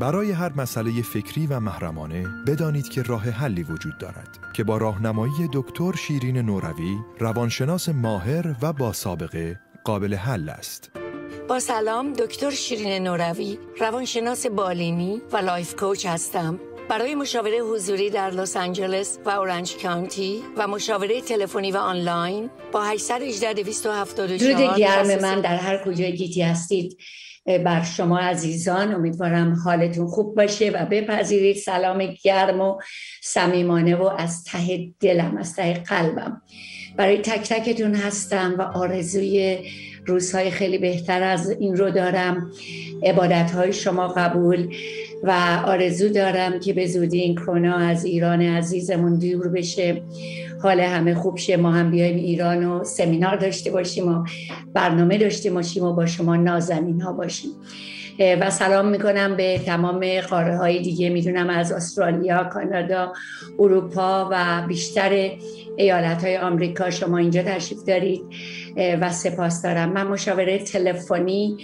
برای هر مسئله فکری و محرمانه بدانید که راه حلی وجود دارد که با راهنمایی دکتر شیرین نوروی روانشناس ماهر و با سابقه قابل حل است. با سلام دکتر شیرین نوروی روانشناس بالینی و life coach هستم برای مشاوره حضوری در لس آنجلس و اورنج کانتی و مشاوره تلفنی و آنلاین با 818 274 درود گرم من در هر کجای گیتی هستید بر شما عزیزان امیدوارم حالتون خوب باشه و بپذیرید. سلام گرم و صمیمانه و از ته دلم از ته قلبم. برای تک تکتون هستم و آرزوی روزهای خیلی بهتر از این رو دارم. عبادت های شما قبول و آرزو دارم که به زودی این کرونا از ایران عزیزمون دور بشه. حال همه خوب شه. ما هم بیایم ایران و سمینار داشته باشیم و برنامه داشته باشیم و با شما نازنین ها باشیم. و سلام می‌کنم به تمام قاره های دیگه. می‌دونم از استرالیا، کانادا، اروپا و بیشتر ایالت های آمریکا شما اینجا تشریف دارید و سپاس دارم. من مشاوره تلفنی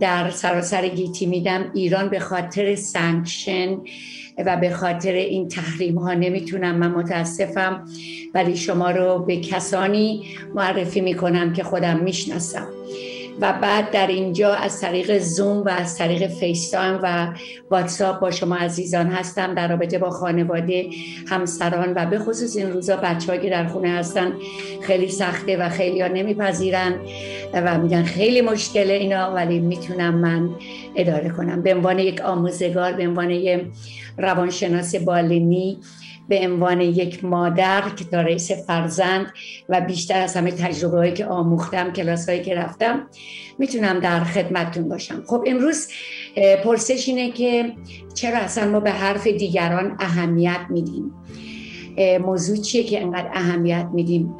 در سراسر گیتی میدم. ایران به خاطر sanction و به خاطر این تحریم ها نمی‌تونم من متاسفم. ولی شما رو به کسانی معرفی می‌کنم که خودم می‌شناسم. و بعد در اینجا از طریق زوم و از طریق فیس تایم و واتساپ با شما عزیزان هستم در رابطه با خانواده همسران و به خصوص این روزا بچه که در خونه هستن خیلی سخته و خیلی ها نمیپذیرن و میگن خیلی مشکله اینا ولی می‌تونم من اداره کنم. به عنوان یک آموزگار به عنوان یک روانشناس بالینی به عنوان یک مادر که دارای فرزند و بیشتر از همه تجربه هایی که آموختم کلاس هایی که رفتم می‌تونم در خدمتتون باشم. خب امروز پرسش اینه که چرا اصلا ما به حرف دیگران اهمیت میدیم؟ موضوع چیه که انقدر اهمیت میدیم؟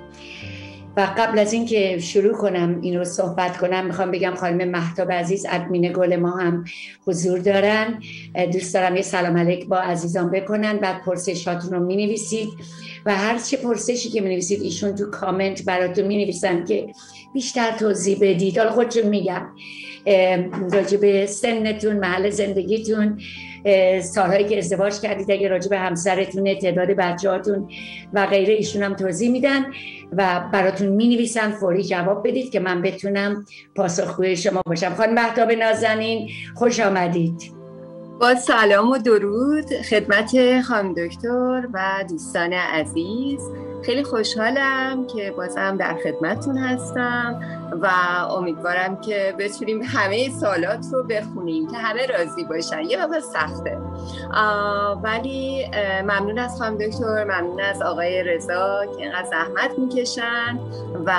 و قبل از اینکه شروع کنم این رو صحبت کنم می‌خوام بگم خانم محتاب عزیز ادمین گل ما هم حضور دارن. دوست دارم یه سلام علیک با عزیزان بکنن. بعد پرسشاتون رو می‌نویسید و هر چه پرسشی که می‌نویسید ایشون تو کامنت براتون می‌نویسن که بیشتر توضیح بدید. حالا خودتون میگم. راجع به سنتون محل زندگیتون سالهایی که ازدواج کردید اگه راجع به همسرتون تعداد بچهاتون و غیره ایشون هم توضیح میدن و براتون می نویسن فوری جواب بدید که من بتونم پاسخگوی شما باشم. خانم محتاب نازنین خوش آمدید. با سلام و درود خدمت خانم دکتر و دوستان عزیز. خیلی خوشحالم که بازم در خدمتتون هستم و امیدوارم که بتونیم همه سالات رو بخونیم که همه راضی باشن. یه مقدار سخته. ولی ممنون از خانم دکتر ممنون از آقای رضا که اینقدر زحمت می‌کشن و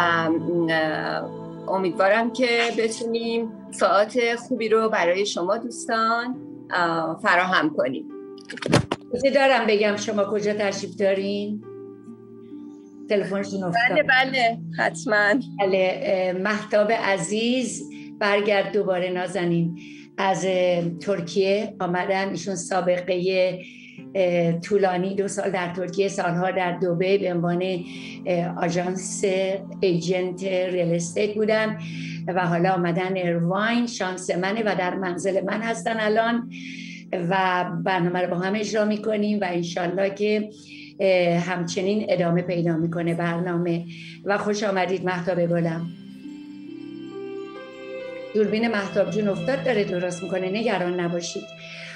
امیدوارم که بتونیم ساعت خوبی رو برای شما دوستان فراهم کنیم. دارم بگم شما کجا تشریف دارین؟ تلفنشون افتاد بله بله. حتما. بله محتاب عزیز برگرد دوباره نازنین. از ترکیه آمدن. ایشون سابقه طولانی دو سال در ترکیه سالها در دوبه به عنوان آژانس ایجنت ریل استیت بودن و حالا آمدن ارواین شانس منه و در منزل من هستن الان و برنامه رو با هم اجرا می‌کنیم و انشالله که همچنین ادامه پیدا می‌کنه برنامه. و خوش آمدید محتاب گلم دوربین محتاب جون افتاد داره درست می‌کنه. نگران نباشید.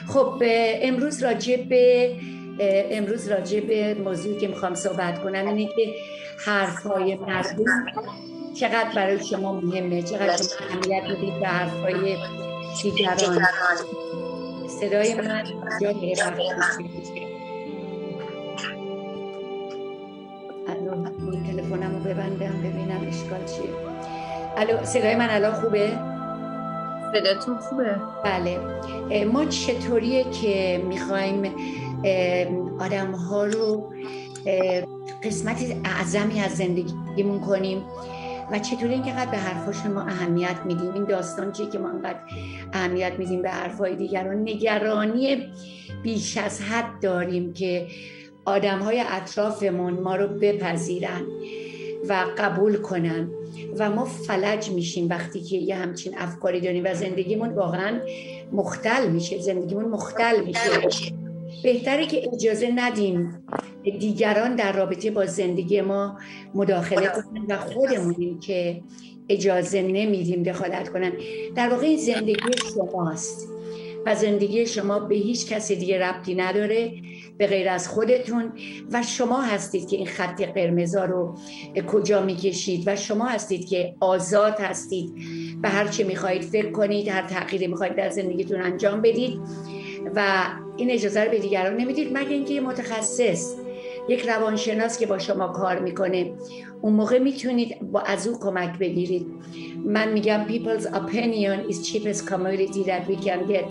خب امروز راجع به امروز راجع به موضوعی که می‌خوام صحبت کنم اینه که حرفهای مردم چقدر برای شما مهمه؟ چقدر شما اهمیت می‌دید به حرفهای دیگران؟ صدای من جا ببندم ببینم اشکال چیه. الو صدای من الان خوبه؟ صداتون خوبه؟ بله. ما چطوریه که می‌خوایم آدم ها رو قسمت اعظمی از زندگیمون کنیم و چطوری اینکه قد به حرفاشون ما اهمیت میدیم؟ این داستان چیه که ما انقدر اهمیت میدیم به حرفای دیگران؟ نگرانی بیش از حد داریم که آدم های اطرافمون ما رو بپذیرن. و قبول کنن. و ما فلج میشیم وقتی که یه همچین افکاری داریم و زندگیمون واقعا مختل میشه زندگیمون مختل میشه. بهتره که اجازه ندیم دیگران در رابطه با زندگی ما مداخله. کنن و خودمونیم که اجازه نمیدیم دخالت کنن. در واقع این زندگی شماست و زندگی شما به هیچ کسی دیگه ربطی نداره. به غیر از خودتون و شما هستید که این خط قرمزا رو کجا می‌کشید و شما هستید که آزاد هستید. به هر چی می‌خواهید فکر کنید هر تغییری می‌خواهید در زندگیتون انجام بدید و این اجازه رو به دیگران نمی‌دید مگه اینکه یه متخصص یک روانشناس که با شما کار می‌کنه اون موقع می‌تونید با از او کمک بگیرید. من میگم people's opinion is cheapest commodity that we can get.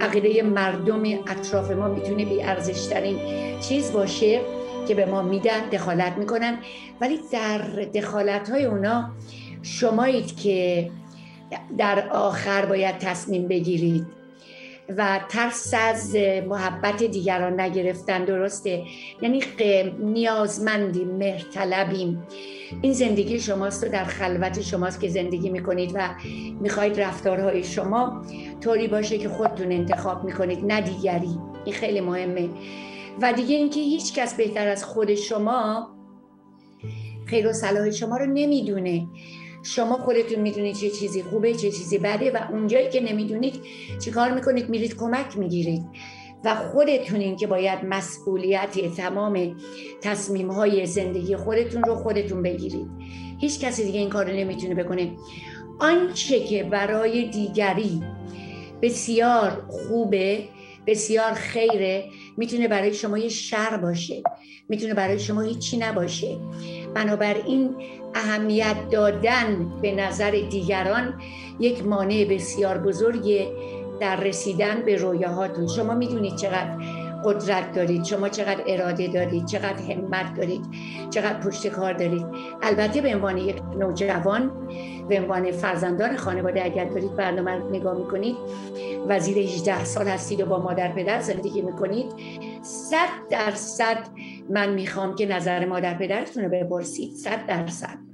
عقیده مردم اطراف ما می‌تونه بی ارزشترین چیز باشه که به ما میدن دخالت می‌کنن. ولی در دخالت های اونا شمایید که در آخر باید تصمیم بگیرید. و ترس از محبت دیگران نگرفتن درسته؟ یعنی نیازمندیم مهرطلبیم. این زندگی شماست و در خلوت شماست که زندگی می‌کنید و می‌خواید رفتارهای شما طوری باشه که خودتون انتخاب می‌کنید نه دیگری. این خیلی مهمه. و دیگه اینکه هیچ کس بهتر از خود شما خیر و صلاح شما رو نمی‌دونه. شما خودتون می‌دونید چه چیزی خوبه چه چیزی بده و اونجایی که نمی‌دونید چیکار می‌کنید میرید کمک می‌گیرید. و خودتونین که باید مسئولیت تمام تصمیم های زندگی خودتون رو خودتون بگیرید. هیچ کسی دیگه این کار رو نمی‌تونه بکنه. آنچه که برای دیگری بسیار خوبه بسیار خیره می‌تونه برای شما یه شر باشه. می‌تونه برای شما هیچی نباشه. بنابراین اهمیت دادن به نظر دیگران یک مانع بسیار بزرگی در رسیدن به رویاهاتون. شما می‌دونید چقدر قدرت دارید. شما چقدر اراده دارید چقدر همت دارید چقدر پشت کار دارید. البته به عنوان یک نوجوان به عنوان فرزندان خانواده اگر دارید برنامه رو نگاه می‌کنید وزیر 18 سال هستید و با مادر پدر زندگی می‌کنید صد درصد من می‌خوام که نظر مادر پدرتون رو بپرسید. صد درصد.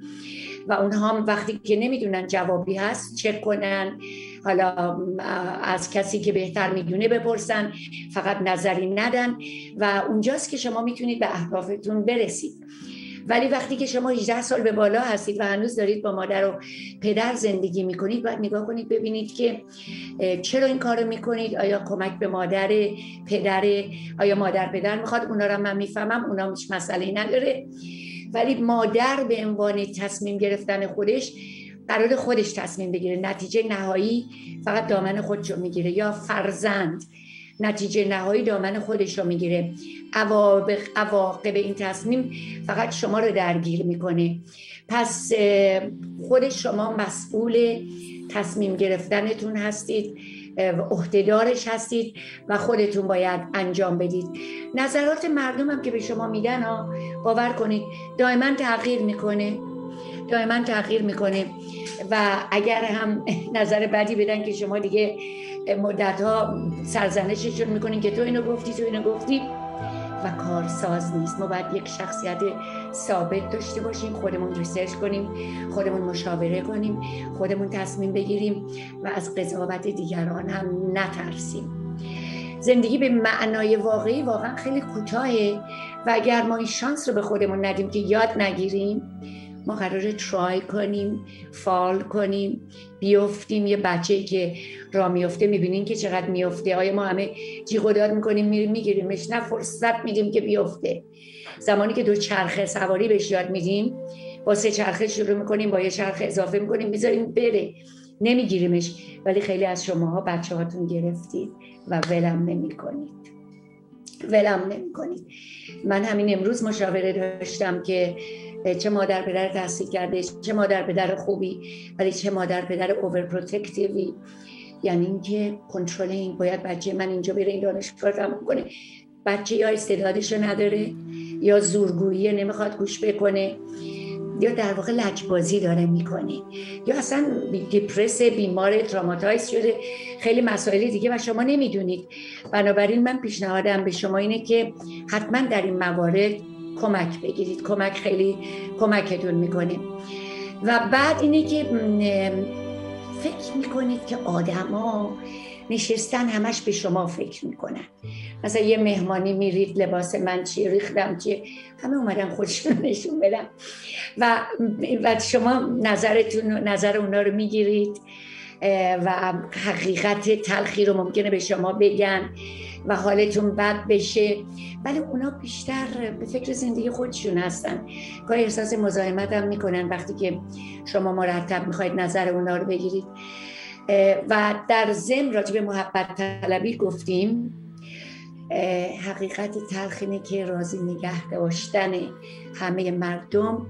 و اونها وقتی که نمی‌دونن جوابی هست چک کنن. حالا از کسی که بهتر می‌دونه بپرسن. فقط نظری ندن. و اونجاست که شما می‌تونید به اهدافتون برسید. ولی وقتی که شما 18 سال به بالا هستید و هنوز دارید با مادر و پدر زندگی می‌کنید باید نگاه کنید ببینید که چرا این کارو می‌کنید؟ آیا کمک به مادر پدر آیا مادر پدر می‌خواد اونا رو من می‌فهمم؟ اونا مسئله نداره. ولی مادر به عنوان تصمیم گرفتن خودش قرار خودش تصمیم بگیره. نتیجه نهایی فقط دامن خودش رو می‌گیره یا فرزند. نتیجه نهایی دامن خودش رو می‌گیره. عواقب این تصمیم فقط شما رو درگیر می‌کنه. پس خود شما مسئول تصمیم گرفتنتون هستید. عهدهدارش هستید و خودتون باید انجام بدید. نظرات مردم هم که به شما میدن ها باور کنید دائما تغییر می‌کنه. دائما تغییر می‌کنه. و اگر هم نظر بدی بدن که شما دیگه مدت ها سرزنششون می‌کنین که تو اینو گفتی تو اینو گفتی و کارساز نیست. ما باید یک شخصیت ثابت داشته باشیم خودمون ریسرچ کنیم خودمون مشاوره کنیم خودمون تصمیم بگیریم و از قضاوت دیگران هم نترسیم. زندگی به معنای واقعی واقعا خیلی کوتاهه و اگر ما این شانس رو به خودمون ندیم که یاد نگیریم ما قراره ترای کنیم فال کنیم بیفتیم. یه بچه که را میفته می‌بینیم که چقدر میفته آیا ما همه جیغ داد می‌کنیم میریم میگیریمش؟ نه فرصت میدیم که بیفته. زمانی که دو چرخه سواری بهش یاد میدیم با سه چرخه شروع می‌کنیم با یه چرخه اضافه می‌کنیم می‌ذاریم بره. نمیگیریمش. ولی خیلی از شماها بچه هاتون گرفتید و ولم نمی‌کنید. ولم نمی‌کنید من همین امروز مشاوره داشتم که چه مادر پدر تحصیل کرده چه مادر پدر خوبی ولی چه مادر پدر اوور یعنی اینکه کنترل این باید بچه من اینجا بره این دانشگاه تمام کنه. بچه یا استعدادش رو نداره یا زورگویی نمی‌خواد گوش بکنه. یا در واقع لجبازی داره می‌کنه. یا اصلا دیپرس بیمار تراماتایز شده. خیلی مسائل دیگه و شما نمی‌دونید. بنابراین من پیشنهادم به شما اینه که حتما در این موارد کمک بگیرید. کمک خیلی کمکتون می‌کنه. و بعد اینه که فکر می‌کنید که آدما نشستن همش به شما فکر می‌کنن. مثلا یه مهمانی میرید لباس من چی ریختم چی همه اومدن خودشون نشون بدم و, و شما نظرتون نظر اونا رو می‌گیرید و حقیقت تلخی رو ممکنه به شما بگن و حالتون بد بشه. ولی اونا بیشتر به فکر زندگی خودشون هستن. گاهی احساس مزاحمت هم می‌کنن وقتی که شما مرتب می‌خواید نظر اونا رو بگیرید. و در ضمن راجع به محبت طلبی گفتیم حقیقت تلخینه که راضی نگه داشتن همه مردم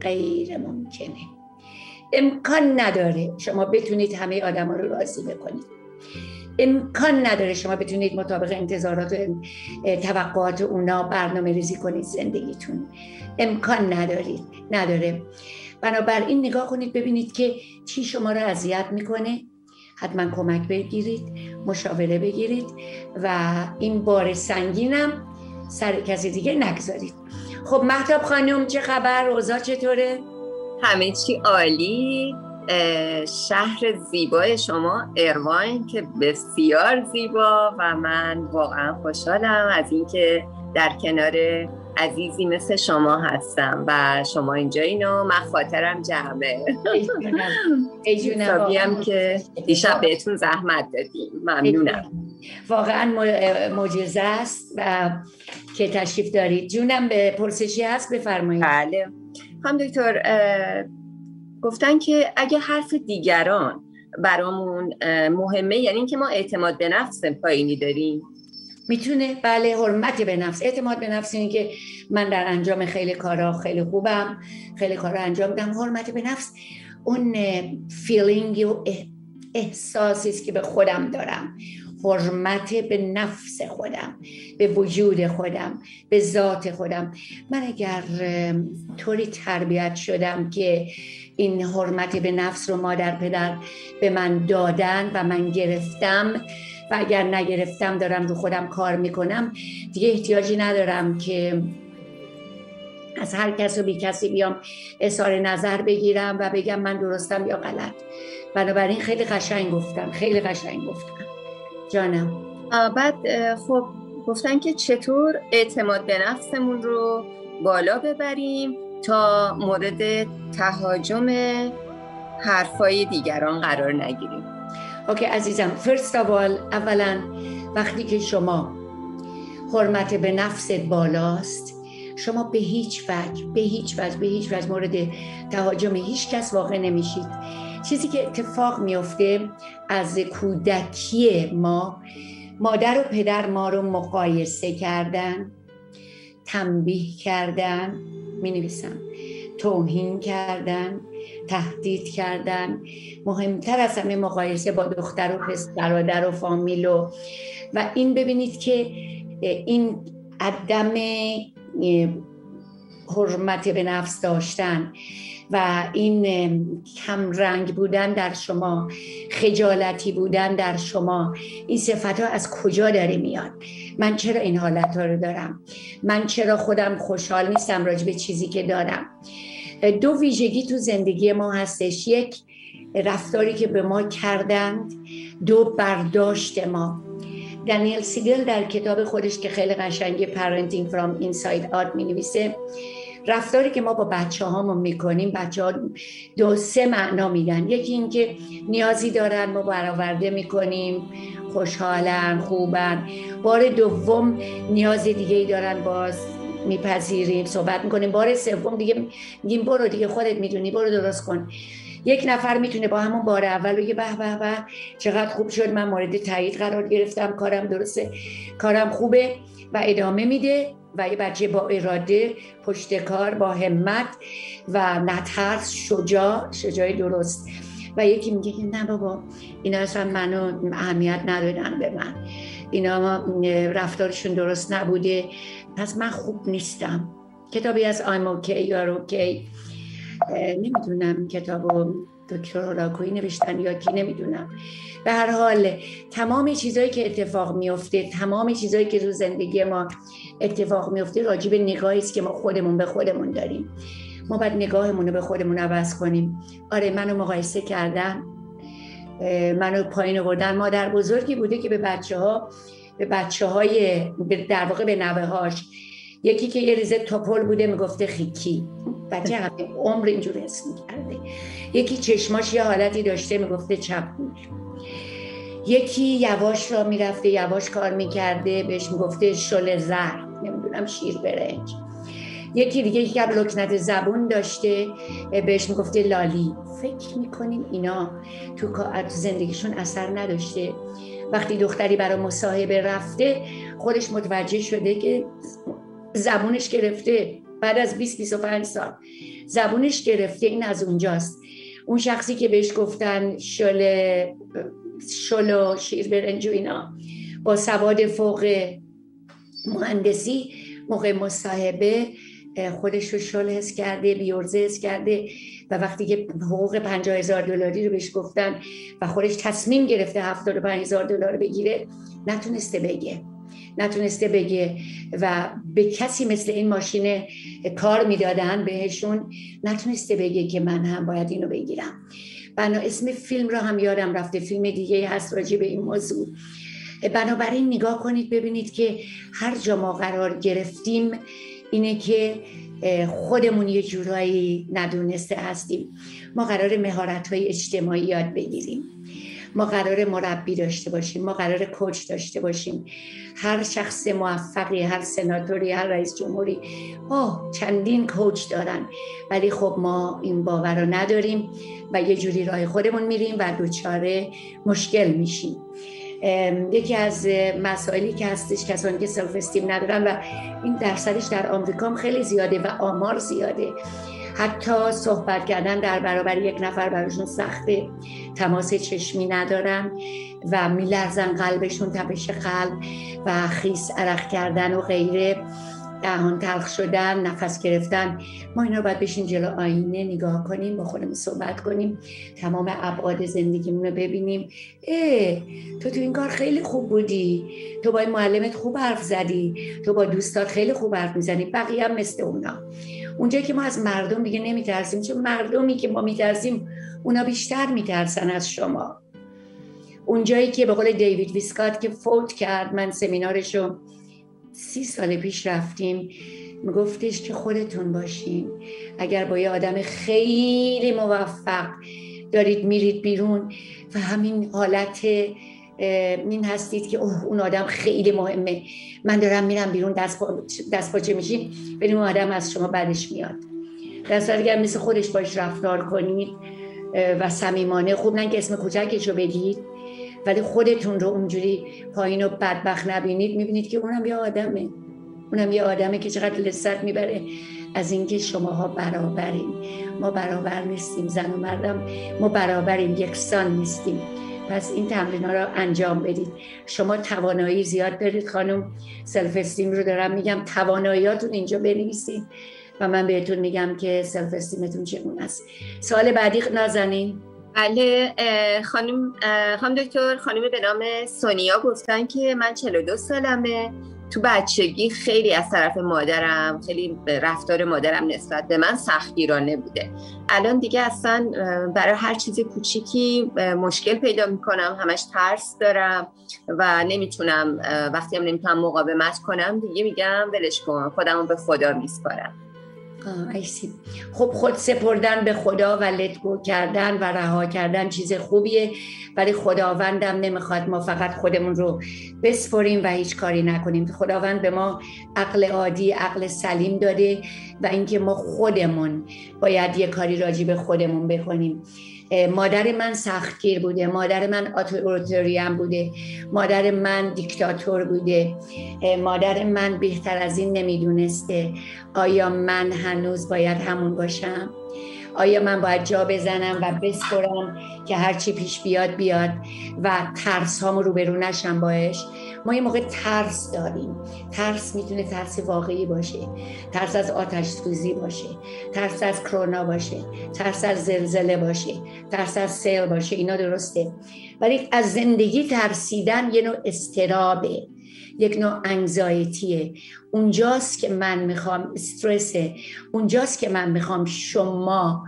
غیر ممکنه. امکان نداره شما بتونید همه آدم ها رو راضی بکنید. امکان نداره شما بتونید مطابق انتظارات و توقعات اونا برنامه ریزی کنید زندگیتون. امکان ندارید نداره. بنابراین نگاه کنید ببینید که چی شما رو اذیت می‌کنه. حتما کمک بگیرید مشاوره بگیرید و این بار سنگینم سر کسی دیگه نگذارید. خب محتاب خانم چه خبر؟ اوضاع چطوره؟ همه چی عالی. شهر زیبای شما ارواین که بسیار زیبا و من واقعا خوشحالم از اینکه در کنار عزیزی مثل شما هستم و شما اینجا اینو من خاطرم جمعه. هم که دیشب بهتون زحمت دادیم. ممنونم. واقعا معجزه است و که تشریف دارید. جونم به پرسشی هست بفرمایید. بله. هم دکتر گفتن که اگه حرف دیگران برامون مهمه یعنی اینکه ما اعتماد به نفس پایینی داریم. می‌تونه بله حرمت به نفس اعتماد به نفس اینه که من در انجام خیلی کارا خیلی خوبم خیلی کارا انجام دم حرمت به نفس اون فیلینگ و احساسی است که به خودم دارم. حرمت به نفس خودم به وجود خودم به ذات خودم. من اگر طوری تربیت شدم که این حرمت به نفس رو مادر پدر به من دادن و من گرفتم و اگر نگرفتم دارم رو خودم کار می‌کنم دیگه احتیاجی ندارم که از هر کس و بی کسی بیام اظهار نظر بگیرم و بگم من درستم یا غلط. بنابراین خیلی قشنگ گفتم خیلی قشنگ گفتم. جانم. بعد خب گفتن که چطور اعتماد به نفسمون رو بالا ببریم تا مورد تهاجم حرفای دیگران قرار نگیریم. اوکی عزیزم فرست آوال اولا وقتی که شما حرمت به نفست بالاست شما به هیچ وجه به هیچ وجه به هیچ وجه مورد تهاجم هیچ کس واقع نمیشید. چیزی که اتفاق میفته از کودکی ما مادر و پدر ما رو مقایسه کردن تنبیه کردن می نویسم توهین کردن تهدید کردن. مهمتر از همه مقایسه با دختر و پسر برادر و فامیل و و این ببینید که این عدم حرمت به نفس داشتن و این کم رنگ بودن در شما خجالتی بودن در شما این صفت ها از کجا داره میاد؟ من چرا این حالت ها رو دارم؟ من چرا خودم خوشحال نیستم راجع چیزی که دارم؟ دو ویژگی تو زندگی ما هستش. یک رفتاری که به ما کردند. دو برداشت ما. دانیل سیگل در کتاب خودش که خیلی قشنگی Parenting from Inside Out می نویسه رفتاری که ما با بچه هامون می‌کنیم بچه ها دو سه معنا میدن. یکی اینکه نیازی دارن ما برآورده می‌کنیم خوشحالن خوبن. بار دوم نیاز دیگه ای دارن باز میپذیریم صحبت می‌کنیم. بار سوم دیگه میگیم برو دیگه خودت می‌دونی. برو درست کن. یک نفر می‌تونه با همون بار اول بگه به به به چقدر خوب شد. من مورد تایید قرار گرفتم. کارم درسته. کارم خوبه و ادامه میده و یه بچه با اراده پشت کار با همت و نترس شجاع شجاع درست. و یکی میگه که نه بابا اینا اصلا منو اهمیت ندادن به من. اینا رفتارشون درست نبوده. پس من خوب نیستم. کتابی از I'm okay you're okay. نمی‌دونم کتابو دکتر هولاکویی نوشتن یا کی نمی‌دونم. به هر حال تمام چیزهایی که اتفاق میفته تمام چیزهایی که رو زندگی ما اتفاق میفته راجع نگاهی است که ما خودمون به خودمون داریم. ما باید نگاهمون رو به خودمون عوض کنیم. آره منو مقایسه کردن. منو پایین آوردن. مادر بزرگی بوده که به بچه ها به بچه های در واقع به نوه هاش یکی که یه ریزه توپل بوده می‌گفته خیکی. بچه همه عمر اینجور اسم کرده یکی چشماش یه حالتی داشته می‌گفته چپول یکی یواش را می‌رفته یواش کار می‌کرده بهش می‌گفته شل زهر. نمی‌دونم شیر برنج. یکی دیگه یکی که لکنت زبون داشته بهش می‌گفته لالی. فکر می‌کنیم اینا تو زندگیشون اثر نداشته. وقتی دختری برای مصاحبه رفته خودش متوجه شده که زبونش گرفته. بعد از 20 25 سال زبونش گرفته. این از اونجاست. اون شخصی که بهش گفتن شل شل و شیر برنج و اینا با سواد فوق مهندسی موقع مصاحبه خودش رو شل حس کرده بیورزه حس کرده و وقتی که حقوق 50 هزار دلاری رو بهش گفتن و خودش تصمیم گرفته 75 هزار دلار بگیره نتونسته بگه. نتونسته بگه و به کسی مثل این ماشین کار می‌دادن بهشون نتونسته بگه که من هم باید اینو بگیرم. بنا اسم فیلم را هم یادم رفته فیلم دیگه هست راجع به این موضوع. بنابراین نگاه کنید ببینید که هر جا ما قرار گرفتیم اینه که خودمون یه جورایی ندونسته هستیم. ما قرار مهارت های اجتماعی یاد بگیریم. ما قرار مربی داشته باشیم. ما قرار کوچ داشته باشیم. هر شخص موفقی هر سناتوری هر رئیس جمهوری آه چندین کوچ دارن. ولی خب ما این باور رو نداریم و یه جوری راه خودمون میریم و دوچاره مشکل میشیم. یکی از مسائلی که هستش کسانی که سلف استیم ندارن و این درصدش در آمریکا خیلی زیاده و آمار زیاده. حتی صحبت کردن در برابر یک نفر براشون سخته تماس چشمی ندارن و میلرزن قلبشون تپش قلب و خیس عرق کردن و غیره. دهان تلخ شدن نفس گرفتن ما اینا باید بشین جلو آینه نگاه کنیم با خودمون صحبت کنیم تمام ابعاد زندگیمون رو ببینیم. اه تو تو این کار خیلی خوب بودی. تو با این معلمت خوب حرف زدی. تو با دوستات خیلی خوب حرف می‌زنی بقیه هم مثل اونا. اونجایی که ما از مردم دیگه نمیترسیم چون مردمی که ما میترسیم اونا بیشتر میترسن از شما. اونجایی که به قول دیوید ویسکات که فوت کرد من سمینارشو سی سال پیش رفتیم میگفتش که خودتون باشین. اگر با یه آدم خیلی موفق دارید میرید بیرون و همین حالت این هستید که اوه اون آدم خیلی مهمه. من دارم میرم بیرون دست, پا... دست پاچه میشین ولی اون آدم از شما بعدش میاد. در اگر مثل خودش باش رفتار کنید و صمیمانه خوب نه که اسم کوچکش رو بگید ولی خودتون رو اونجوری پایین و بدبخت نبینید می‌بینید که اونم یه آدمه. اونم یه آدمه که چقدر لذت می‌بره از اینکه شماها برابرین. ما برابر نیستیم زن و مردم ما برابریم یکسان نیستیم. پس این تمرین ها رو انجام بدید. شما توانایی زیاد دارید خانم. self-esteem رو دارم میگم. تواناییاتون اینجا بنویسید. و من بهتون میگم که self-esteem تون چگونه است. سوال بعدی نازنین. بله خانم خانم دکتر خانم به نام سونیا گفتن که من 42 سالمه. تو بچگی خیلی از طرف مادرم خیلی رفتار مادرم نسبت به من سختگیرانه بوده. الان دیگه اصلا برای هر چیز کوچیکی مشکل پیدا می‌کنم همش ترس دارم و نمی‌تونم وقتی هم نمی‌تونم مقاومت کنم دیگه میگم ولش کن خودمو به خدا میسپارم. ایسی خب خود سپردن به خدا و لتگو کردن و رها کردن چیز خوبیه ولی خداوندم نمی‌خواد ما فقط خودمون رو بسپریم و هیچ کاری نکنیم. خداوند به ما عقل عادی عقل سلیم داده و اینکه ما خودمون باید یه کاری راجی به خودمون بکنیم. مادر من سختگیر بوده مادر من آتوریتوریم بوده مادر من دیکتاتور بوده مادر من بهتر از این نمی‌دونسته. آیا من هنوز باید همون باشم؟ آیا من باید جا بزنم و بسپرم که هرچی پیش بیاد بیاد و ترس هامو روبرو نشم باش؟ ما یه موقع ترس داریم. ترس می‌تونه ترس واقعی باشه. ترس از آتش سوزی باشه. ترس از کرونا باشه. ترس از زلزله باشه. ترس از سیل باشه. اینا درسته. ولی از زندگی ترسیدن یه نوع استرابه. یک نوع انگزایتیه اونجاست که من می‌خوام استرسه اونجاست که من می‌خوام شما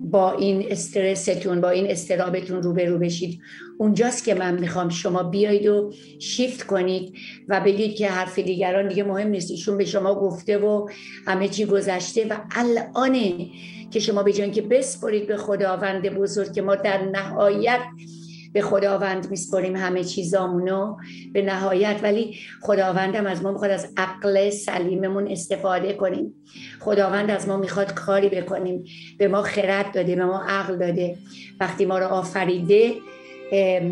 با این استرستون با این استرابتون روبرو بشید. اونجاست که من می‌خوام شما بیایید و شیفت کنید و بگید که حرف دیگران دیگه مهم نیست. ایشون به شما گفته و همه چی گذشته و الانه که شما به که بسپرید به خداوند بزرگ که ما در نهایت به خداوند میسپریم همه چیزامونو به نهایت. ولی خداوندم از ما می‌خواد از عقل سلیممون استفاده کنیم. خداوند از ما می‌خواد کاری بکنیم. به ما خرد داده به ما عقل داده. وقتی ما رو آفریده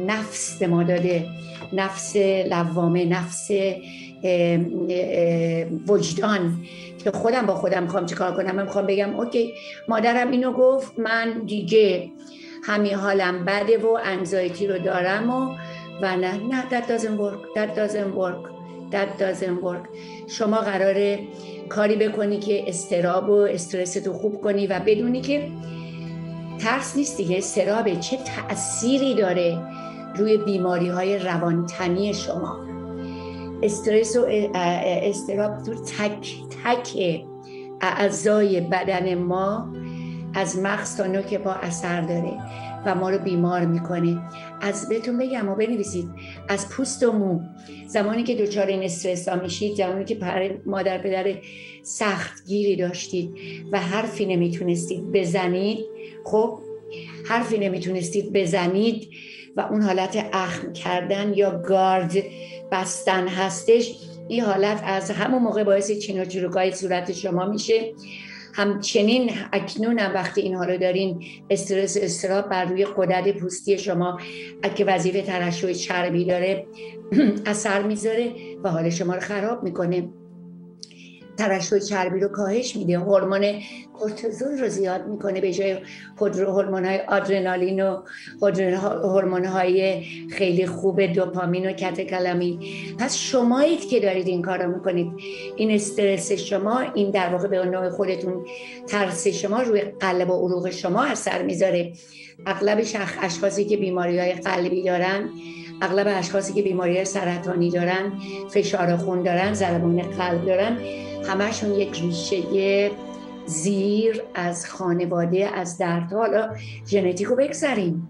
نفس به ما داده. نفس لوامه نفس وجدان. که خودم با خودم می‌خوام چیکار کنم؟ من می‌خوام بگم اوکی مادرم اینو گفت من دیگه همین حالم بده و انزایتی رو دارم و و نه نه that doesn't work that doesn't work that doesn't work. شما قراره کاری بکنی که استراب و استرس تو خوب کنی و بدونی که ترس نیست دیگه استرابه. چه تأثیری داره روی بیماری های روانتنی شما؟ استرس و استراب تو تک تک اعضای بدن ما از مغز تا نوک پا اثر داره و ما رو بیمار می‌کنه. از بهتون بگم و بنویسید. از پوست و مو. زمانی که دچار این استرس ها میشید زمانی که پر مادر پدر سخت گیری داشتید و حرفی نمی‌تونستید بزنید خب حرفی نمی‌تونستید بزنید و اون حالت اخم کردن یا گارد بستن هستش این حالت از همون موقع باعث چین و صورت شما میشه. همچنین اکنون هم وقتی اینها رو دارین استرس استراب بر روی قدرت پوستی شما که وظیفه ترشح چربی داره اثر می‌ذاره و حال شما رو خراب می‌کنه. ترشح چربی رو کاهش میده. هورمون کورتیزول رو زیاد می‌کنه به جای هورمون های آدرنالین و هورمون های خیلی خوب دوپامین و کتکلامین پس شمایید که دارید این کار رو می‌کنید. این استرس شما این در واقع به نوع خودتون ترس شما روی قلب و عروق شما اثر می‌ذاره. اغلب اشخاصی که بیماری های قلبی دارن اغلب اشخاصی که بیماری سرطانی دارن فشار خون دارن ضربان قلب دارن همشون یک ریشه زیر از خانواده از درد. حالا ژنتیک رو بگذاریم.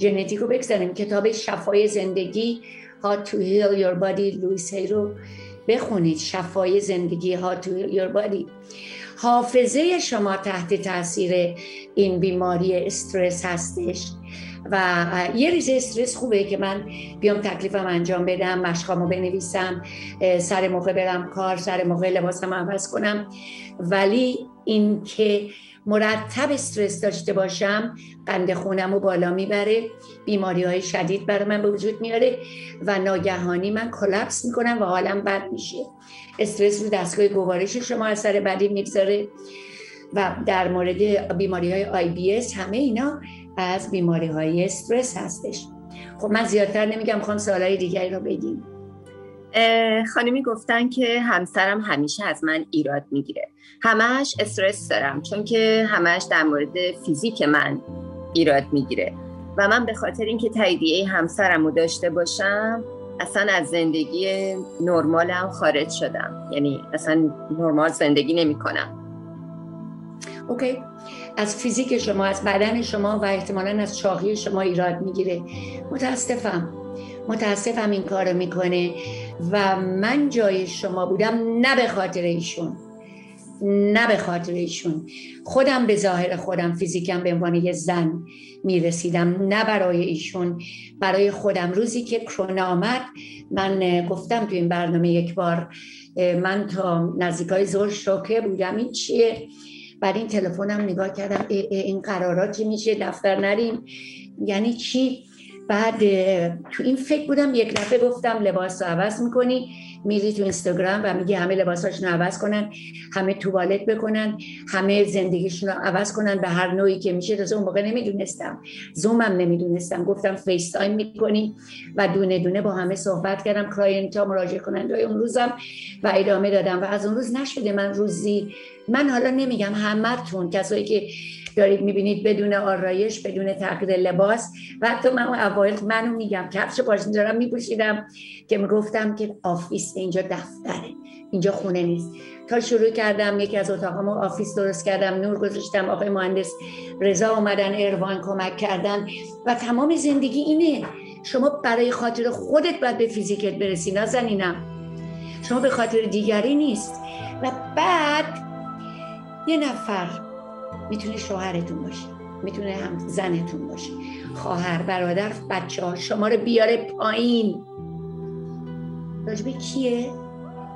ژنتیک رو بگذاریم. کتاب شفای زندگی How to Heal Your Body لویس هی رو بخونید. شفای زندگی to Heal Your Body. حافظه شما تحت تاثیر این بیماری استرس هستش. و یه ریزه استرس خوبه که من بیام تکلیفم انجام بدم مشقامو بنویسم سر موقع برم کار سر موقع لباسم عوض کنم. ولی این که مرتب استرس داشته باشم قند خونم رو بالا می‌بره بیماری های شدید برای من به وجود میاره و ناگهانی من collapse می‌کنم و حالم بد میشه. استرس رو دستگاه گوارش شما اثر بدی می‌گذاره و در مورد بیماری های IBS همه اینا از بیماری های استرس هستش. خب من زیادتر نمیگم خواهم سوالای دیگری رو بگیم. خانمی گفتن که همسرم همیشه از من ایراد می‌گیره. همش استرس دارم چون که همش در مورد فیزیک من ایراد می‌گیره. و من به خاطر اینکه تاییدیه همسرم رو داشته باشم اصلا از زندگی نرمالم خارج شدم. یعنی اصلا نرمال زندگی نمی کنم اوکی. از فیزیک شما از بدن شما و احتمالا از چاقی شما ایراد می‌گیره. متاسفم. متاسفم این کارو می‌کنه و من جای شما بودم نه به خاطر ایشون. نه به خاطر ایشون. خودم به ظاهر خودم فیزیکم به عنوان یه زن می‌رسیدم نه برای ایشون. برای خودم. روزی که کرونا آمد من گفتم تو این برنامه یک بار من تا نزدیکای زور شوکه بودم. این چیه؟ بعد این تلفنم نگاه کردم این قرارات چی میشه دفتر نریم؟ یعنی چی؟ بعد تو این فکر بودم یک دفعه گفتم لباس رو عوض می‌کنی. میری تو اینستاگرام و میگی همه لباساشون رو عوض کنن همه توالت بکنن همه زندگیشون رو عوض کنن به هر نوعی که میشه. تازه اون موقع نمی‌دونستم. زومم نمی‌دونستم. گفتم فیس تایم می‌کنی و دونه دونه با همه صحبت کردم. client ها مراجعه کننده اون روزم و ادامه دادم. و از اون روز نشده. من روزی من حالا نمیگم همتون کسایی که دارید می‌بینید بدون آرایش بدون تغییر لباس. و حتی من اوایل منو میگم کفش پاشنه دارم میپوشیدم که می‌گفتم که office اینجا دفتره اینجا خونه نیست. تا شروع کردم یکی از اتاقامو office درست کردم نور گذاشتم آقای مهندس رضا آمدن ارواین کمک کردن. و تمام زندگی اینه. شما برای خاطر خودت باید به فیزیکت برسی نازنینم شما به خاطر دیگری نیست. و بعد یه نفر می‌تونه شوهرتون باشه می‌تونه هم زنتون باشه. خواهر برادر بچه ها شما رو بیاره پایین. راجبه کیه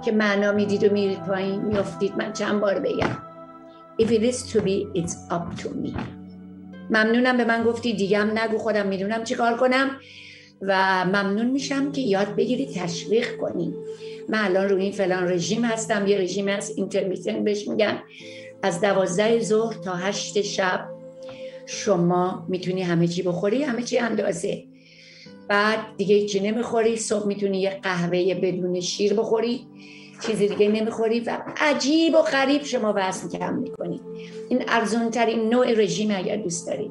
که معنا می‌دید و میرید پایین؟ میافتید من چند بار بگم. If it is to be, it's up to me. ممنونم به من گفتی دیگم نگو خودم می‌دونم چی کار کنم. و ممنون میشم که یاد بگیری تشویق کنی. من الان روی این فلان رژیم هستم یه رژیم هست اینترمیتن بهش میگن از دوازده ظهر تا هشت شب شما می‌تونی همه چی بخوری همه چی اندازه. بعد دیگه چی نمی‌خوری صبح می‌تونی یه قهوه بدون شیر بخوری چیزی دیگه نمی‌خوری و عجیب و غریب شما وزن کم می‌کنی. این ارزون ترین نوع رژیم اگر دوست دارید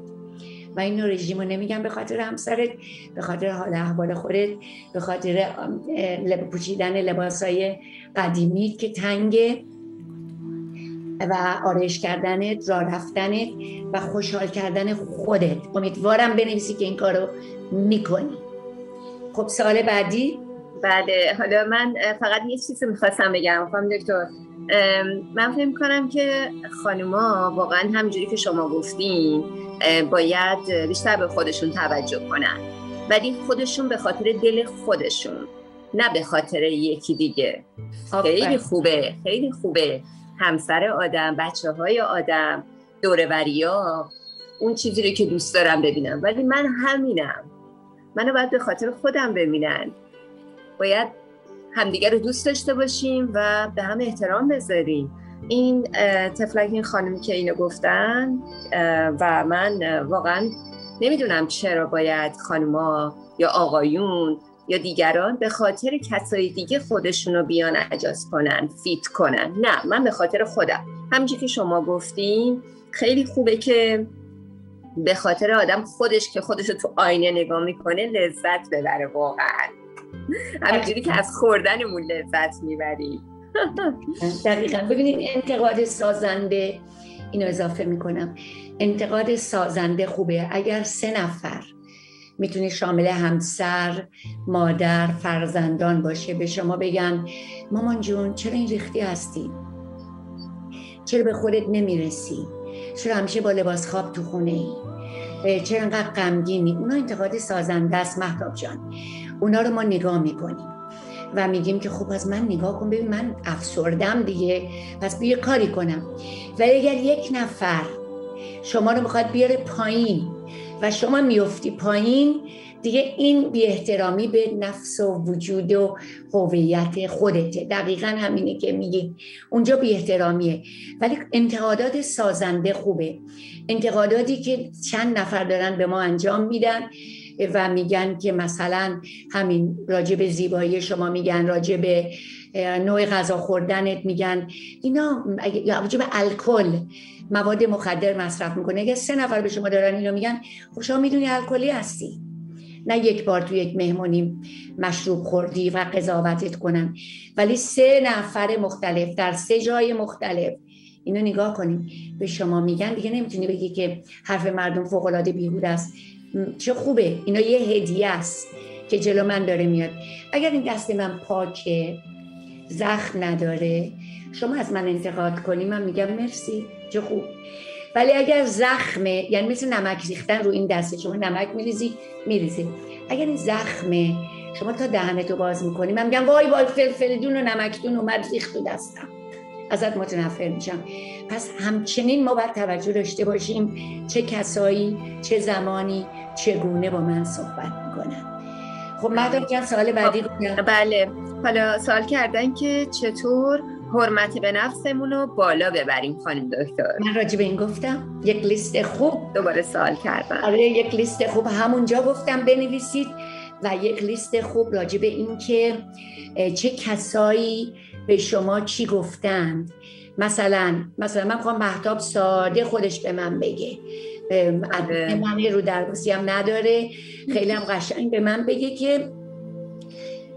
و این نوع رژیم رو نمیگم به خاطر همسرت به خاطر حال احوال خودت به خاطر پوشیدن لباس های قدیمی که تنگه. و آرایش کردنت را رفتنت و خوشحال کردن خودت. امیدوارم بنویسی که این کارو می‌کنی. خب سال بعدی؟ بله. حالا من فقط یه چیزی می‌خواستم بگم خانم دکتر. من فکر کنم که خانوما واقعا همجوری که شما گفتین باید بیشتر به خودشون توجه کنن. ولی خودشون به خاطر دل خودشون نه به خاطر یکی دیگه. خیلی خوبه. خیلی خوبه. همسر آدم بچه های آدم دوروری ها اون چیزی رو که دوست دارم ببینم. ولی من همینم. منو باید به خاطر خودم ببینن. باید همدیگه رو دوست داشته باشیم و به هم احترام بذاریم. این تفلک این خانمی که اینو گفتن و من واقعا نمی‌دونم چرا باید خانوما یا آقایون یا دیگران به خاطر کسای دیگه خودشون رو بیان اجاز کنن فیت کنن. نه من به خاطر خودم. همچی که شما گفتیم خیلی خوبه که به خاطر آدم خودش که خودش رو تو آینه نگاه می‌کنه لذت ببره واقعا. همینجوری که از خوردنمون لذت می‌بریم دقیقا. ببینید انتقاد سازنده اینو اضافه می‌کنم. انتقاد سازنده خوبه. اگر سه نفر می‌تونه شامل همسر مادر فرزندان باشه. به شما بگن مامان جون چرا این ریختی هستی؟ چرا به خودت نمی‌رسی؟ چرا همیشه با لباس خواب تو خونه ای؟ چرا انقدر غمگینی؟ اونا انتقاد سازنده است محتاب جان. اونا رو ما نگاه می‌کنیم و میگیم که خوب از من نگاه کن ببین من افسردم دیگه. پس بیا کاری کنم. ولی اگر یک نفر شما رو می‌خواد بیاره پایین و شما میفتی پایین دیگه این بی احترامی به نفس و وجود و هویت خودته. دقیقا همینه که میگی. اونجا بی احترامیه ولی انتقادات سازنده خوبه. انتقاداتی که چند نفر دارن به ما انجام میدن. و میگن که مثلا همین راجع به زیبایی شما میگن راجع به نوع غذا خوردنت میگن. اینا یا راجع به الکل مواد مخدر مصرف می‌کنه. اگه سه نفر به شما دارن اینو میگن خب شما می‌دونی الکلی هستی. نه یک بار تو یک مهمونی مشروب خوردی و قضاوتت کنن. ولی سه نفر مختلف در سه جای مختلف. اینو نگاه کنیم. به شما میگن دیگه نمی‌تونی بگی که حرف مردم فوق العاده بیهوده است. چه خوبه. اینا یه هدیه است که جلو من داره میاد. اگر این دست من پاکه زخم نداره شما از من انتقاد کنی من میگم مرسی چه خوب. ولی اگر زخمه یعنی مثل نمک ریختن رو این دسته شما نمک میریزی میریزی. اگر این زخمه شما تا دهنتو باز می‌کنی من میگم وای وای فلفلدون و نمکدون اومد ریخت تو دستم. ازت متنفر میشم. پس همچنین ما باید توجه داشته باشیم چه کسایی چه زمانی چگونه با من صحبت می‌کنن. خب مهداد جان سوال بعدی خب، بله. حالا سوال کردن که چطور حرمت به نفسمون رو بالا ببریم خانم دکتر. من راجع به این گفتم. یک لیست خوب. دوباره سوال کردن آره یک لیست خوب. همونجا گفتم بنویسید. و یک لیست خوب راجع به این که چه کسایی به شما چی گفتند مثلا مثلا من خواهم محتاب ساده خودش به من بگه. من رو دربوسی هم نداره. خیلی هم قشنگ به من بگه که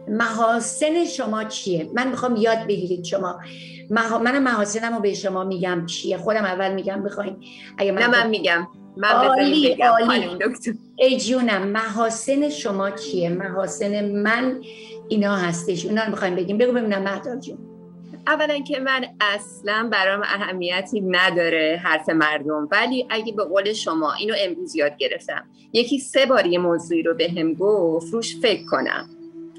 محاسن شما چیه؟ من می‌خوام یاد بگیرید شما. مح... من محاسنم رو به شما میگم چیه. خودم اول میگم بخواین. اگه من, نه من میگم. من عالی عالی. ای جونم محاسن شما چیه؟ محاسن من اینا هستش. اونا رو می‌خوایم بگیم بگو ببینم مهداد جون. اولا که من اصلا برام اهمیتی نداره حرف مردم ولی اگه به قول شما اینو امروز یاد گرفتم. یکی سه بار یه موضوعی رو به هم گفت روش فکر کنم.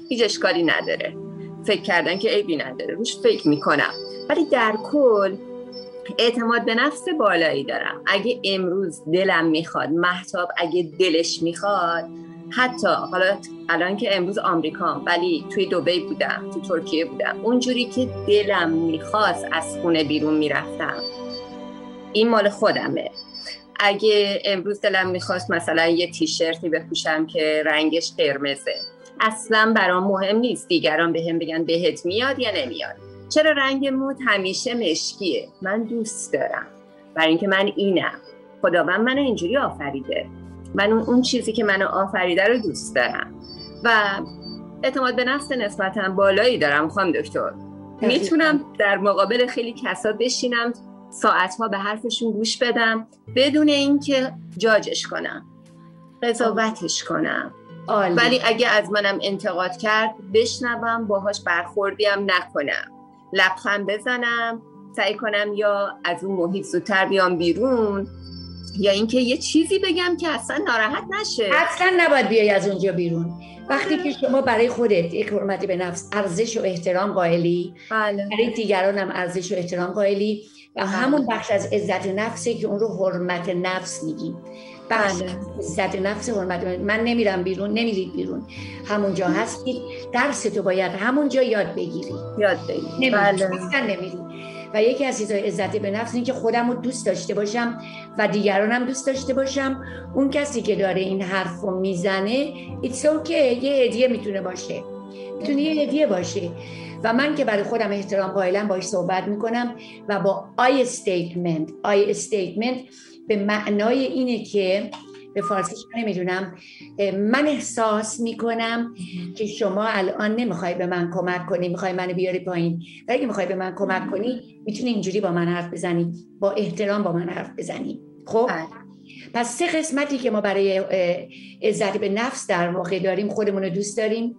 هیچ اشکالی نداره. فکر کردن که عیبی نداره. روش فکر می‌کنم. ولی در کل اعتماد به نفس بالایی دارم. اگه امروز دلم می‌خواد محتاب اگه دلش می‌خواد حتی حالا الان که امروز آمریکا ولی توی دوبی بودم تو ترکیه بودم. اونجوری که دلم می‌خواست از خونه بیرون می‌رفتم. این مال خودمه. اگه امروز دلم می‌خواست مثلا یه تیشرتی بپوشم که رنگش قرمزه. اصلا برام مهم نیست. دیگران به هم بگن بهت میاد یا نمیاد. چرا رنگ موت همیشه مشکیه؟ من دوست دارم. برای اینکه من اینم. خداوند منو اینجوری آفریده. من اون, چیزی که منو آفریده رو دوست دارم. و اعتماد به نفس نسبتا بالایی دارم خواهم دکتر. می‌تونم در مقابل خیلی کسا بشینم ساعتها به حرفشون گوش بدم بدون اینکه جاجش کنم قضاوتش کنم. ولی اگه از منم انتقاد کرد بشنوم باهاش برخوردیم نکنم. لبخند بزنم سعی کنم یا از اون محیط زودتر بیام بیرون یا اینکه یه چیزی بگم که اصلا ناراحت نشه. اصلا نباید بیای از اونجا بیرون. وقتی که شما برای خودت یک حرمت به نفس ارزش و احترام قائلی بله. برای دیگران هم ارزش و احترام قائلی و بله. همون بخش از عزت نفسه که اون رو حرمت نفس میگیم. بله. عزت نفس حرمت من نمیرم بیرون نمیرید بیرون. همونجا هستید درس تو باید همونجا یاد بگیری. یاد بگیری. بله. نمیری و یکی از چیزهای عزت به نفس این که خودم رو دوست داشته باشم و دیگرانم دوست داشته باشم. اون کسی که داره این حرف رو می‌زنه it's okay یه هدیه می‌تونه باشه. می‌تونه یه هدیه باشه. و من که برای خودم احترام قائلم باش صحبت می‌کنم و با I statement I statement به معنای اینه که به فارسیش نمی‌دونم من احساس می‌کنم که شما الان نمی‌خوای به من کمک کنی می‌خوای منو بیاری پایین. و اگه می‌خوای به من کمک کنی می‌تونی اینجوری با من حرف بزنی با احترام با من حرف بزنی. خب؟ بله. پس سه قسمتی که ما برای عزت به نفس در واقع داریم خودمون رو دوست داریم.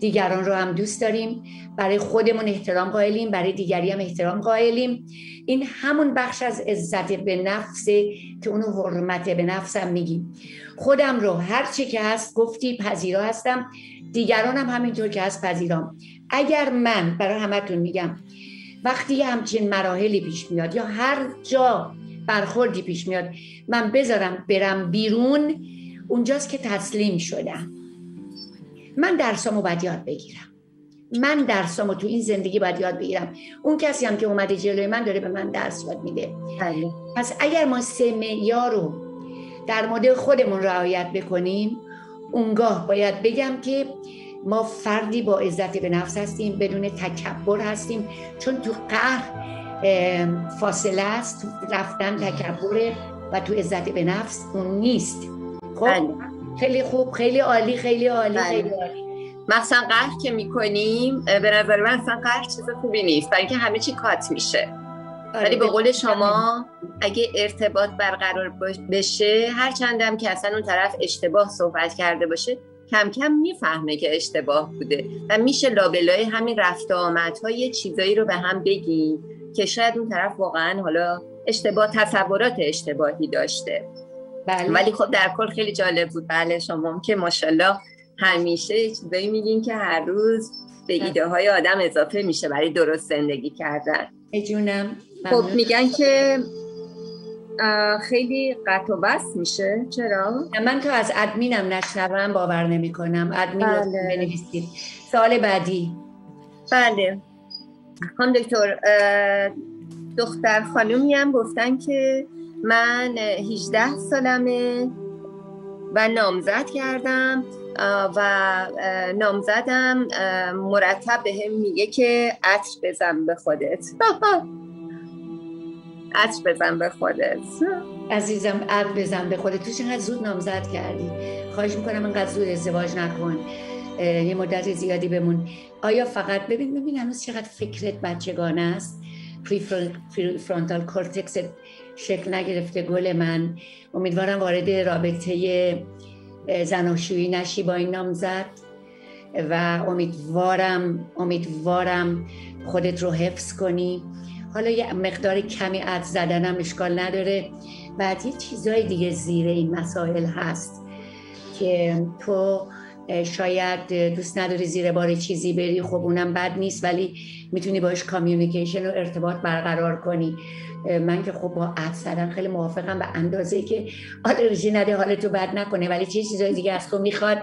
دیگران رو هم دوست داریم. برای خودمون احترام قائلیم برای دیگری هم احترام قائلیم. این همون بخش از عزت به نفس که اونو حرمت به نفسم میگیم. خودم رو هر چی که هست گفتی پذیرا هستم. دیگران هم همینطور که هست پذیرام. اگر من برای همتون میگم وقتی همچین مراحلی پیش میاد یا هر جا برخوردی پیش میاد من بذارم برم بیرون اونجاست که تسلیم شدم. من درسامو باید یاد بگیرم. من درسامو تو این زندگی باید یاد بگیرم. اون کسی هم که اومده جلوی من داره به من درس یاد میده. بله. پس اگر ما سه معیار رو در مورد خودمون رعایت بکنیم اونگاه باید بگم که ما فردی با عزت به نفس هستیم بدون تکبر هستیم. چون تو قهر فاصله است. تو رفتن تکبره و تو عزت به نفس اون نیست. خب؟ بله. خیلی خوب خیلی عالی خیلی عالی بله. خیلی عالی. مثلا قهر که می‌کنیم به نظر من اصلا قهر چیز خوبی نیست. برای اینکه همه چی کات میشه. آره، ولی به قول شما اگه ارتباط برقرار بشه هر چندم که اصلا اون طرف اشتباه صحبت کرده باشه کم کم می‌فهمه که اشتباه بوده. و میشه لابلای همین رفت آمدها یه چیزایی رو به هم بگیم که شاید اون طرف واقعا حالا اشتباه تصورات اشتباهی داشته. بله. ولی خب در کل خیلی جالب بود. بله شما که ماشاءالله همیشه چیزایی میگین که هر روز به ایده های آدم اضافه میشه برای درست زندگی کردن. جونم خب میگن که خیلی قطع و بس میشه. چرا؟ من تو از ادمینم نشنوم باور نمی کنم ادمین بله. بنویسید. سال بعدی. بله. خانم دکتر دختر خانومی هم گفتن که من 18 سالمه و نامزد کردم و نامزدم مرتب به هم میگه که عطر بزن به خودت. عطر بزن به خودت. عزیزم عطر بزن به خودت. تو چقدر زود نامزد کردی. خواهش می‌کنم اینقدر زود ازدواج نکن. یه مدت زیادی بمون. آیا فقط ببین ببین هنوز چقدر فکرت بچگانه است؟ پری فرانتال کورتکس شکل نگرفته گل من. امیدوارم وارد رابطه زناشویی نشی با این نامزد. و امیدوارم امیدوارم خودت رو حفظ کنی. حالا یه مقدار کمی عد زدنم اشکال نداره. بعد یه چیزای دیگه زیر این مسائل هست که تو شاید دوست نداری زیر بار چیزی بری. خب اونم بد نیست ولی می‌تونی باش کامیونیکیشن و ارتباط برقرار کنی. من که خب با زدن خیلی موافقم به اندازه که آلرژی نده حالتو بد نکنه. ولی چه چیزای دیگه از تو می‌خواد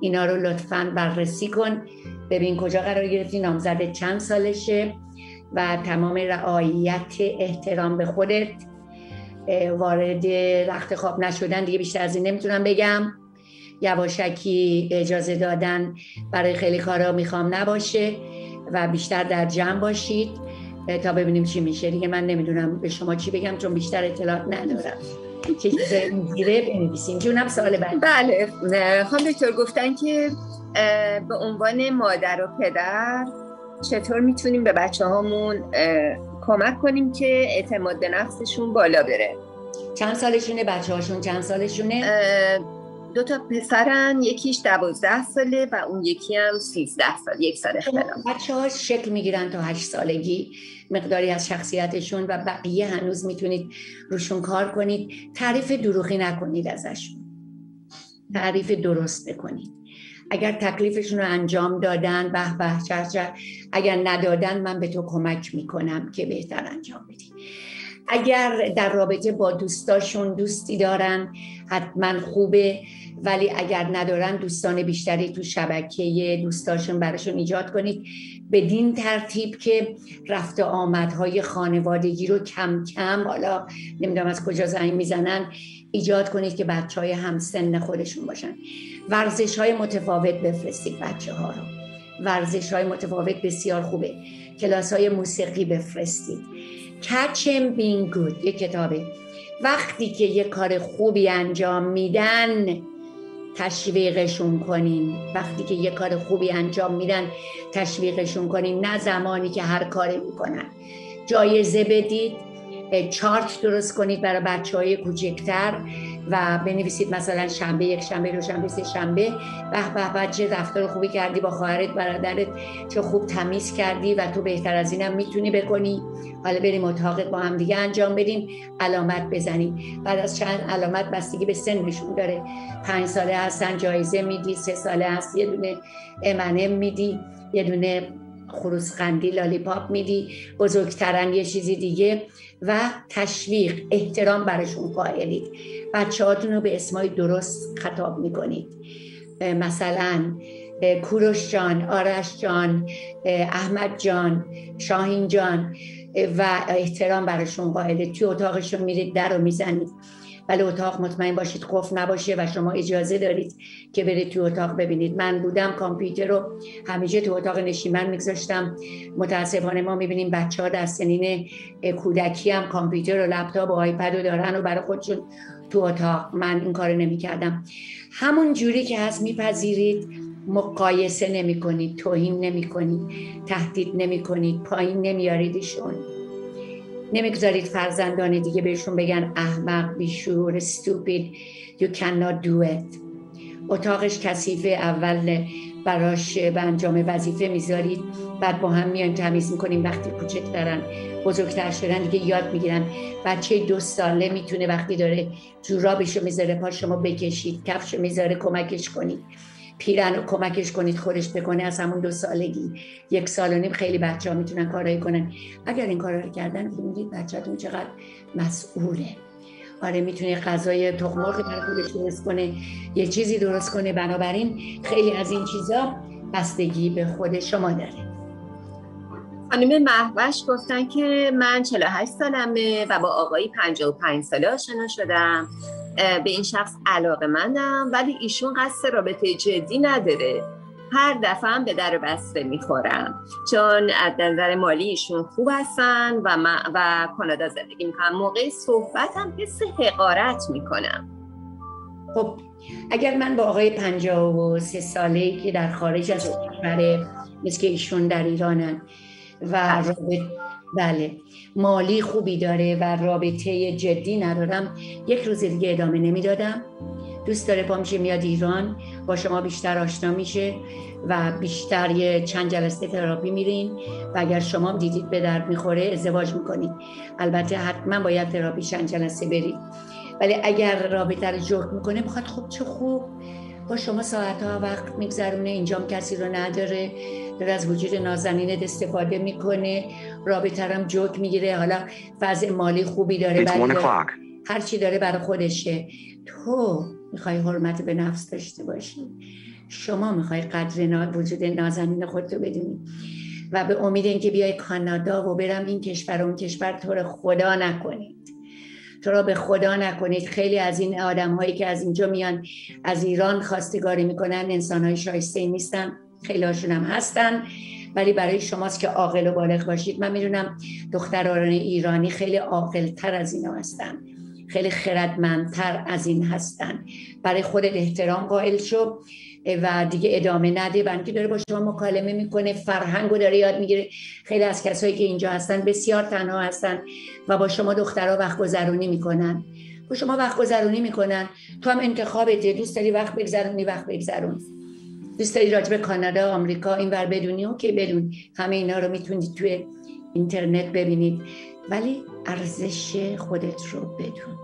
اینا رو لطفا بررسی کن. ببین کجا قرار گرفتی نامزد چند سالشه و تمام رعایت احترام به خودت. وارد رخت خواب نشدن دیگه بیشتر از این نمی‌تونم بگم. یواشکی اجازه دادن برای خیلی کارا می‌خوام نباشه و بیشتر در جمع باشید. تا ببینیم چی میشه. دیگه من نمی‌دونم به شما چی بگم چون بیشتر اطلاعات ندارم. چه چیزایی می‌گیره بنویسیم جونم سوال بعد بله. خانم دکتر گفتن که به عنوان مادر و پدر چطور می‌تونیم به بچه هامون کمک کنیم که اعتماد به نفسشون بالا بره؟ چند سالشونه بچه هاشون چند سالشونه؟ دو تا پسرن یکیش دوازده ساله و اون یکی هم سیزده سال یک سال اختلاف. بچه ها شکل می‌گیرن تا هشت سالگی مقداری از شخصیتشون و بقیه هنوز می‌تونید روشون کار کنید. تعریف دروغی نکنید ازشون. تعریف درست بکنید. اگر تکلیفشون رو انجام دادن به به چه اگر ندادن من به تو کمک می‌کنم که بهتر انجام بدی. اگر در رابطه با دوستاشون دوستی دارن حتما خوبه. ولی اگر ندارن دوستان بیشتری تو شبکه دوستاشون براشون ایجاد کنید. بدین ترتیب که رفت آمدهای خانوادگی رو کم کم حالا نمی‌دونم از کجا زنگ می‌زنن ایجاد کنید که بچه های همسن خودشون باشن. ورزش های متفاوت بفرستید بچه ها رو. ورزش های متفاوت بسیار خوبه. کلاس های موسیقی بفرستید. Being good. یه کتابه. وقتی که یه کار خوبی انجام میدن تشویقشون کنین. وقتی که یه کار خوبی انجام میدن تشویقشون کنین. نه زمانی که هر کاری می‌کنن. جایزه بدید. چارت درست کنید برای بچه های کوچکتر. و بنویسید مثلا شنبه یک شنبه دو شنبه سه شنبه. به به بچه رفتار خوبی کردی با خواهرت برادرت چه خوب تمیز کردی و تو بهتر از اینم می‌تونی بکنی. حالا بریم اتاقت با هم دیگه انجام بدیم. علامت بزنیم. بعد از چند علامت بستگی به سنشون داره. پنج ساله هستن جایزه میدی سه ساله هست یه دونه امنم میدی یه دونه خروس قندی لالیپاپ میدی بزرگترن یه چیزی دیگه و تشویق احترام برشون قائلید بچه رو به اسمای درست خطاب می‌کنید. مثلا کوروش جان، آرش جان، احمد جان، شاهین جان و احترام برشون قائله توی اتاقشون میرید در رو می‌زنید. ولی اتاق مطمئن باشید قفل نباشه و شما اجازه دارید که برید تو اتاق ببینید. من بودم کامپیوتر رو همیشه تو اتاق نشیمن میگذاشتم. متاسفانه ما می‌بینیم بچه ها در سنین کودکی هم کامپیوتر و لپتاپ و آیپد رو دارن و برای خودشون تو اتاق. من این کار نمی کردم همون جوری که هست میپذیرید مقایسه نمی کنید توهین نمی کنید تهدید نمی کنید پایین نمیاریدشون نمی‌گذارید فرزندان دیگه بهشون بگن احمق بیشور stupid you cannot do it. اتاقش کثیفه اول براش به انجام وظیفه می‌ذارید بعد با هم میایم تمیز می‌کنیم وقتی کوچکترن بزرگتر شدن دیگه یاد می‌گیرن. بچه دو ساله می‌تونه وقتی داره جورابشو می‌ذاره پا شما بکشید کفشو می‌ذاره کمکش کنید. پیرن رو کمکش کنید خودش بکنه از همون دو سالگی. یک سال و نیم خیلی بچه ها می‌تونن کارایی کنن. اگر این کارا رو کردن می‌دید بچهتون چقدر مسئوله. آره می‌تونه غذای تخم مرغ خودش درست کنه یه چیزی درست کنه. بنابراین خیلی از این چیزا بستگی به خود شما داره. خانم محوش گفتن که من 48 سالمه و با آقایی 55 ساله آشنا شدم. به این شخص علاقه مندم ولی ایشون قصد رابطه جدی نداره. هر دفعه هم به در بسته می‌خورم. چون از نظر مالی ایشون خوب هستن و, و کانادا زندگی می‌کنم موقع صحبت هم حس حقارت می‌کنم. خب اگر من با آقای 53 ساله که در خارج از کشور مثل که ایشون در ایرانن و رابطه بله. مالی خوبی داره و رابطه جدی ندارم. یک روز دیگه ادامه نمی‌دادم. دوست داره پا میشه میاد ایران. با شما بیشتر آشنا میشه و بیشتر یه چند جلسه تراپی میرین و اگر شما دیدید به درد می‌خوره ازدواج می‌کنید. البته حتما باید تراپی چند جلسه برید. ولی اگر رابطه رو جرک می‌کنه می‌خواد خب چه خوب. با شما ساعت ها وقت میگذرونه اینجام کسی رو نداره داره از وجود نازنینت استفاده می‌کنه رابطه هم جوک می‌گیره حالا وضع مالی خوبی داره هر چی داره برای خودشه. تو می‌خوای حرمت به نفس داشته باشی. شما می‌خوای قدر وجود نازنین خودتو بدونی. و به امید اینکه بیای کانادا و برم این کشور و اون کشور تو خدا نکنید. تو را به خدا نکنید. خیلی از این آدم هایی که از اینجا میان از ایران خواستگاری می‌کنن. انسان های شایسته نیستن. خیلی هاشون هم هستن. ولی برای شماست که عاقل و بالغ باشید. من می‌دونم دختران ایرانی خیلی عاقل تر از اینا هستن. خیلی خردمندتر از این هستن. برای خودت احترام قائل شو. و دیگه ادامه نده. و که داره با شما مکالمه می‌کنه. فرهنگ رو داره یاد می‌گیره. خیلی از کسایی که اینجا هستن بسیار تنها هستن و با شما دخترها وقت گذرونی می‌کنن. با شما وقت گذرونی می‌کنن. تو هم انتخابته. دوست داری وقت بگذرونی وقت بگذرون. دوست داری راجب کانادا آمریکا این ور بدونی؟ اوکی بدون. همه اینا رو می‌تونید توی اینترنت ببینید. ولی ارزش خودت رو بدون.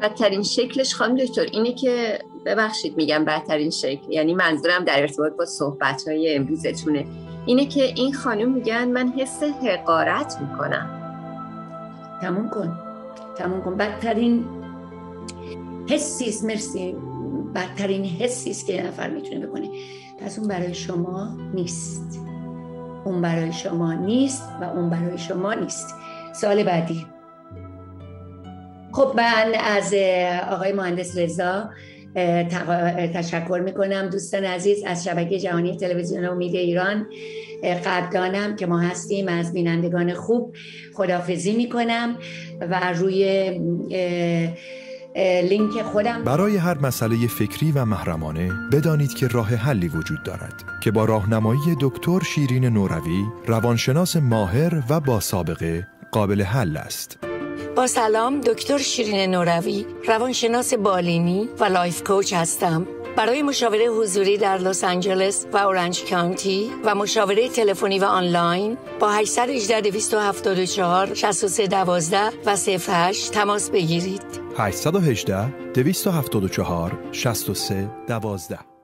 بدترین شکلش خانم دکتر اینه که ببخشید میگم بدترین شکل یعنی منظورم در ارتباط با صحبت های امروزتونه. اینه که این خانم میگن من حس حقارت می‌کنم. تموم کن. تموم کن. بدترین حسیست مرسی. بدترین حسیست که نفر می‌تونه بکنه. پس اون برای شما نیست. اون برای شما نیست و اون برای شما نیست. سال بعدی. خب من از آقای مهندس رضا تشکر می‌کنم دوستان عزیز از شبکه جهانی تلویزیون امید ایران قدردانم که ما هستیم از بینندگان خوب خدافزی می‌کنم و روی لینک خودم برای هر مسئله فکری و محرمانه بدانید که راه حلی وجود دارد که با راهنمایی دکتر شیرین نوروی روانشناس ماهر و با سابقه قابل حل است. با سلام دکتر شیرین نوروی روانشناس بالینی و life coach هستم. برای مشاوره حضوری در لس آنجلس و اورنج کانتی و مشاوره تلفنی و آنلاین با 818 274 6312 و 08 تماس بگیرید. 818 274 63 12